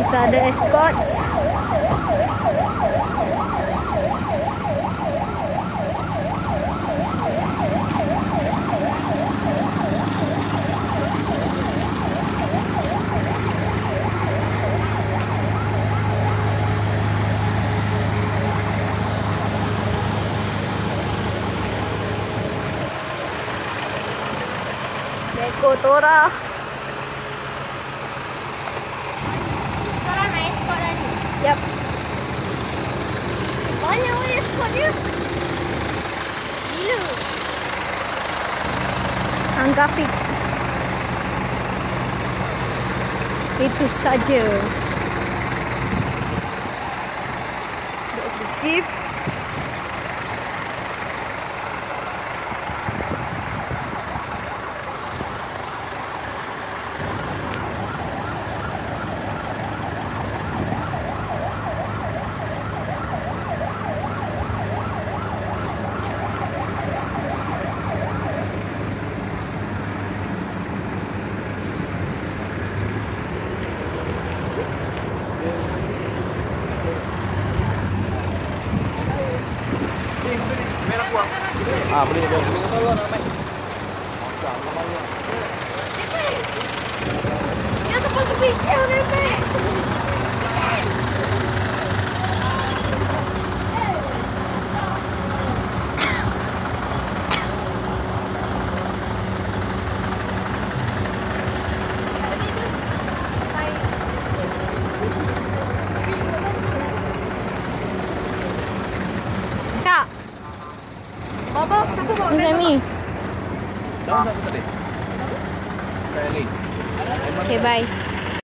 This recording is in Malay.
ada escorts. Neko Tora. Sekarang Yap. Banyak orang escort dia. Gila. Angka fit. Itu saja. That's the jeep. Ah, boleh boleh. You're supposed to be counting me. Baba, siapa bawa Miss Amy. Dah tak. Okay, bye.